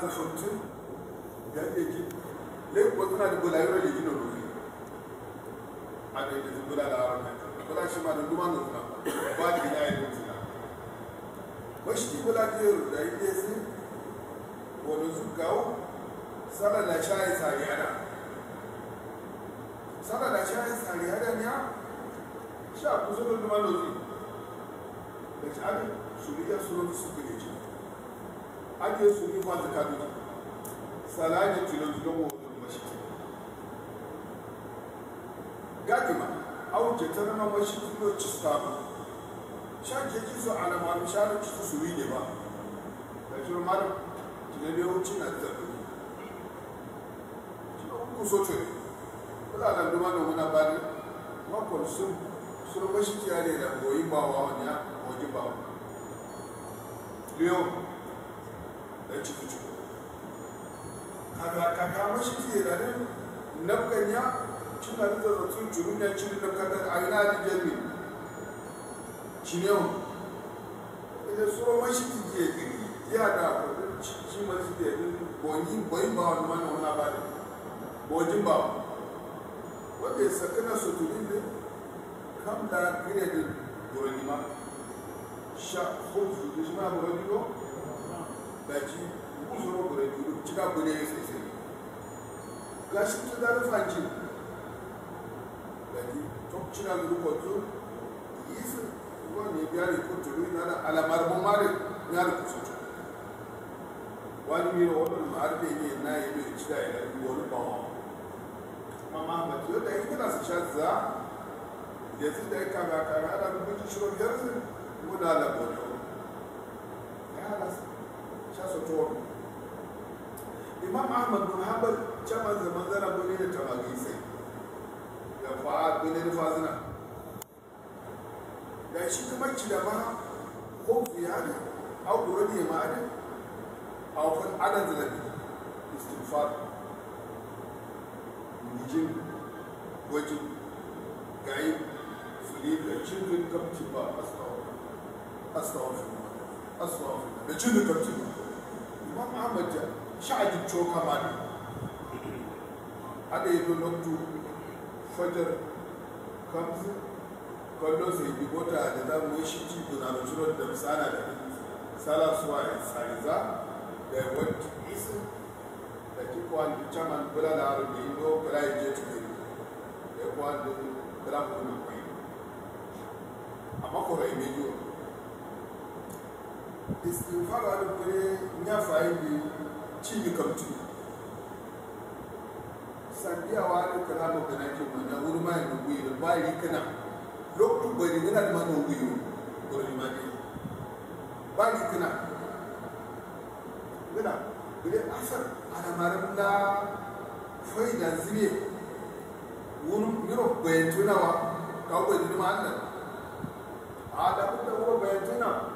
za hamsin ya ke ji lai kuwa suna da bula yau da gina rufi a da yadda sun bula da haram nan bula shi ma da duma na suna ba da gina yin suna wasu ki bula da yau da yake su wani su gawo sana da shayi tsari ana sana da shayi tsari ana ne sha da duma na rufi da shi ake su riya sunan su kule ce ake so ni kwanza kabila salani tilonzilowo mashiti gagima au jetar na mashiti no chistabu. Shanje kizo ala malu shanu chizo suwide ba. Da jiro malu tilele uchi na zabi jiro kuso chwe kula na nduma no muna bani makon sun sun mashiti ya ne da goyi bawa wani ya goyi bawa Leo, Kacukucu. Kaga kaka mashi tsirarin nabgan ya cina da zatu jurun ya cin da kada aina da jami. Cineu. Ida suro mashi tsike gidi ya da shi mashi da bonyi boyin ba wani mana wani ba da bojin ba. Wanda ya sakana suturin da kam da gire da gurin ma. Sha, ko su, da gaji uzuro gore duru chika gore efese gashi kuti daro fanji gaji tok chira nguru kotu yisi ngo ne biari kotu lui nana ala marbo mare nyari kusutu wani mi ro wani marbe ne na yebe chida ya wani bawa mama ba tiyo da yi kina su shazza yanzu da ya kaga kaga ana rubuta shirin yanzu muna da gore to imam ahmad bin hanbal caman zaman zana ba ne da tamagi sai da fa ba ne da fazina da shi kuma ci da ba ko fiya ne au ne ma ne au kan adan zalabi istighfar. Mijin wajen gayi fili da cin kamci ba astaghfir astaghfir astaghfir da cin kamci ba. Imam ahmad ja sha'adi coka ma ne hada yi loktu fajar kamsu kwallo sai bi bota da za mu yi shi ci guna da turon da misala da sala suwa ya sariza da wata isa da ki kwan da chaman bula da harin da indo bula ya je tuke da kwan da bula ko na kwai amma rai ne yiwu istighfar da kure nya fa'i ci ni kamtu sandiya wa da kana mo kana ke mo na wuri mai no gwi ba ri kana loktu bari ngana ma no gwi ko ri ma ne ba ri kana ngana bile asar ana maram da fai da zibe wuri miro bayantuna wa ka ko ni ma Allah a da wuri bayantuna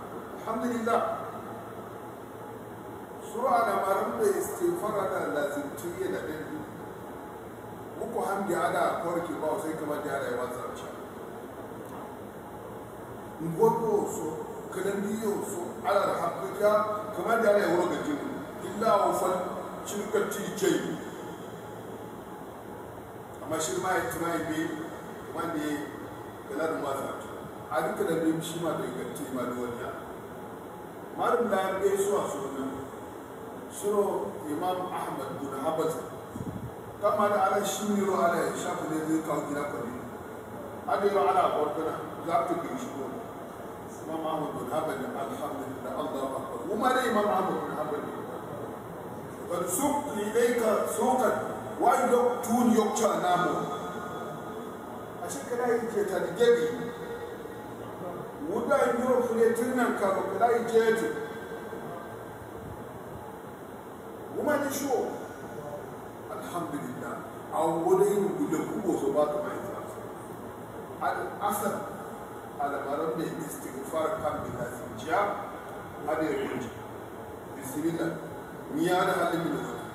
alhamdulillah. Sura da maram da istighfara da lazimtu ya da din muku hamdi ada korki ba sai kamar da ya wasa ci ngodo so kadan biyo so ala da hakika kamar da ya wuro gaji illa wa fal cinka tije amma shi ma ya tuna bi wanda ya kala da wasa ci a duka da bi shi ma da ganti ma da wani marum da ya so a sunan suro imam ahmad bin habaz kama da ala shimiro ala ya shafi ne zai kawo gina kwari adiro ala kwarkuna za ta ke shi ko? Imam ahmad bin habaz alhamdulillah allah akbar. Kuma da imam ahmad bin habaz kad suq ilayka suqan wa yok tun yok cha namo ashe kada yi ke ta wuda tulina mukalo bulayi gyetyo mumanyi kyo alhamdulillah. Awo ng'oneyimuguye kubuuza obakamayitaafe al asar alabaronna istigfar kambira zijja hada ebungi bisimila nyana hali minowati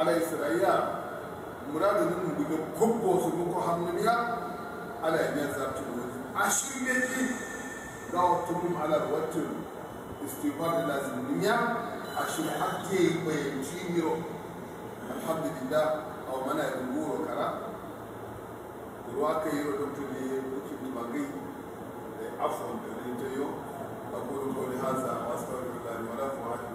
ala israya murado nimuguye kubuuza muko hamnumya ala emyazatulwe assuredly thou tokum ala watum istighfar lazim dunya ashul hakke bai jinyo alhamdulillah aw mana ngoro kala ruwa kai yo don tuli kuki tumagai da eh, afon da ne to yo aqulu qawli hadha wa astaghfirullah wa lakum wa alhamdulillah